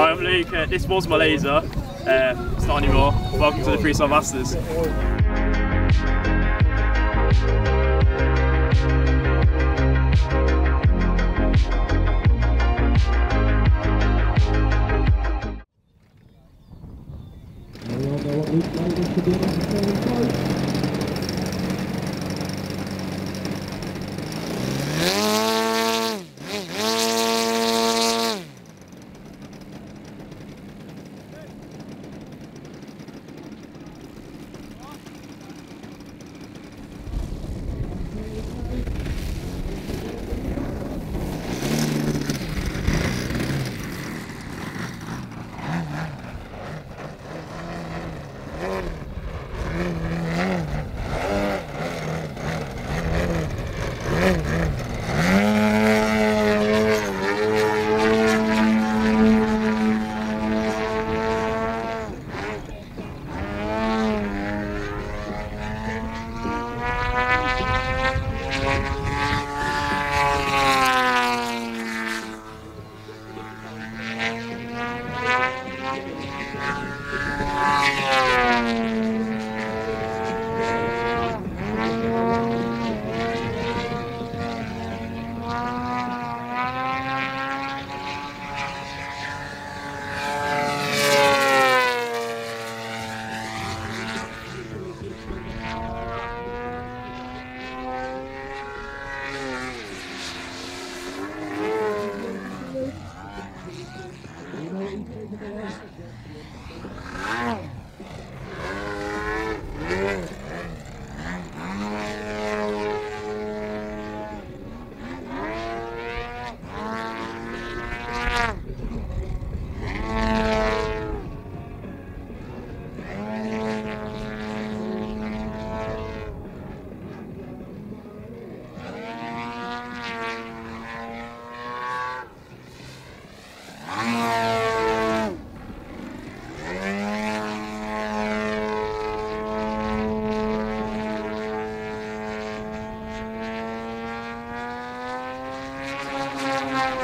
Hi, I'm Luke. Uh, this was my laser. Uh, it's not anymore. Welcome to the Freestyle Masters. We all know what do on the same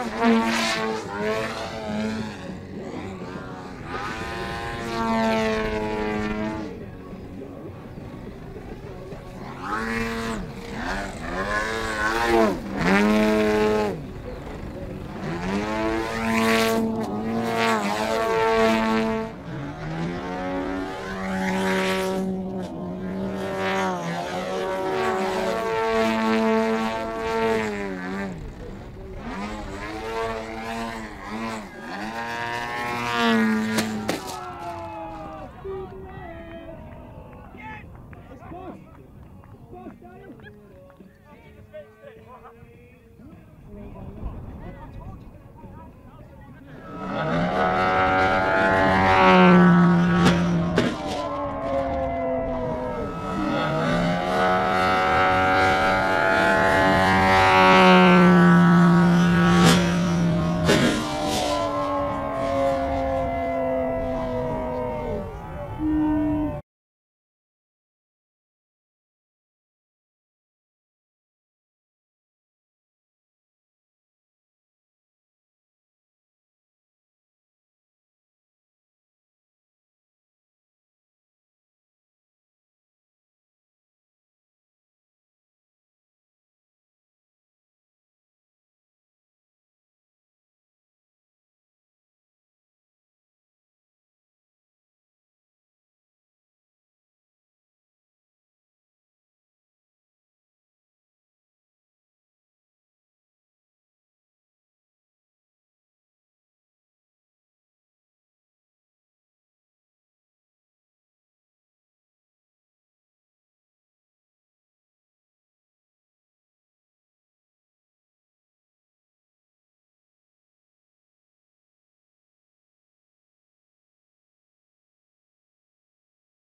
Mm-hmm.